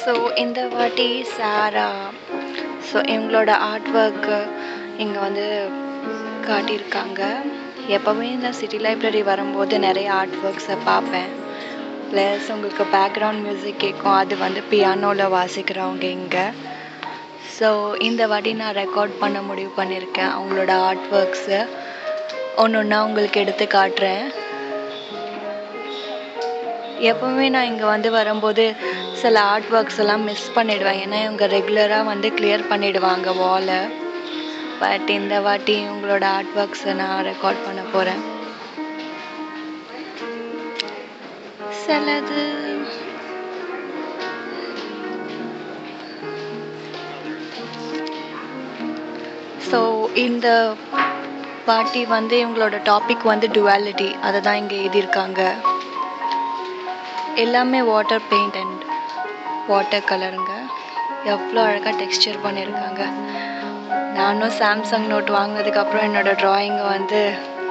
So இந்த வாட்டி Sara so இவங்களோட ஆர்ட் ஒர்க்கு இங்கே வந்து காட்டியிருக்காங்க. எப்போவுமே நான் சிட்டி லைப்ரரி வரும்போது நிறைய ஆர்ட் ஒர்க்ஸை பார்ப்பேன். ப்ளஸ் உங்களுக்கு பேக்ரவுண்ட் மியூசிக் கேட்கும். அது வந்து பியானோவில் வாசிக்கிறவங்க இங்கே. ஸோ இந்த வாட்டி நான் ரெக்கார்ட் பண்ண முடிவு பண்ணியிருக்கேன். அவங்களோட ஆர்ட் ஒர்க்ஸை ஒன்று ஒன்றா உங்களுக்கு எடுத்து காட்டுறேன். எப்போவுமே நான் இங்கே வந்து வரும்போது சில ஆர்ட் ஒர்க்ஸ் எல்லாம் மிஸ் பண்ணிடுவேன். ஏன்னா இவங்க ரெகுலராக வந்து கிளியர் பண்ணிடுவாங்க வாலை பட் இந்த வாட்டி உங்களோட ஆர்ட் ஒர்க்ஸை நான் ரெக்கார்ட் பண்ண போகிறேன் சிலது ஸோ இந்த பாட்டி வந்து இவங்களோட டாபிக் வந்து டுவாலிட்டி அதை தான் இங்கே எழுதியிருக்காங்க. எல்லாமே வாட்டர் பெயிண்ட் அண்ட் வாட்டர் கலருங்க எவ்வளோ அழகாக டெக்ஸ்டர் பண்ணியிருக்காங்க நானும் சாம்சங் நோட் வாங்கினதுக்கப்புறம் என்னோடய ட்ராயிங்கை வந்து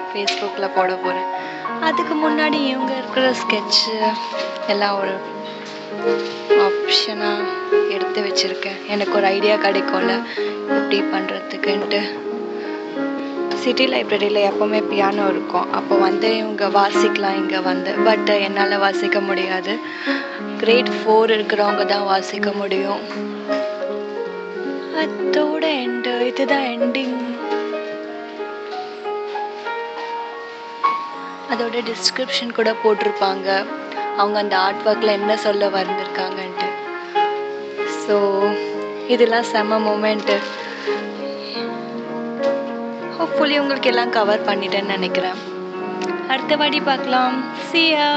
ஃபேஸ்புக்கில் போட போகிறேன் அதுக்கு முன்னாடி இவங்க இருக்கிற ஸ்கெட்சு எல்லாம் ஒரு ஆப்ஷனாக எடுத்து வச்சுருக்கேன். எனக்கு ஒரு ஐடியா கிடைக்கும்ல. எப்படி பண்ணுறதுக்குன்ட்டு சிட்டி லைப்ரரியில் எப்போவுமே பியானோ இருக்கும். அப்போ வந்து இவங்க வாசிக்கலாம் இங்கே வந்து. பட் என்னால் வாசிக்க முடியாது. கிரேட் ஃபோர் இருக்கிறவங்க தான் வாசிக்க முடியும். அதோட எண்டு இதுதான் எண்டிங் அதோட டிஸ்கிரிப்ஷன் கூட போட்டிருப்பாங்க. அவங்க அந்த ஆர்ட் ஒர்க்கில் என்ன சொல்ல வந்திருக்காங்கன்ட்டு. ஸோ இதெல்லாம் செம்ம மூமெண்ட்டு ஹோப்ஃபுல்லி உங்களுக்கு எல்லாம் கவர் பண்ணிட்டேன்னு நினைக்கிறேன். அடுத்த வாட்டி பார்க்கலாம். சியா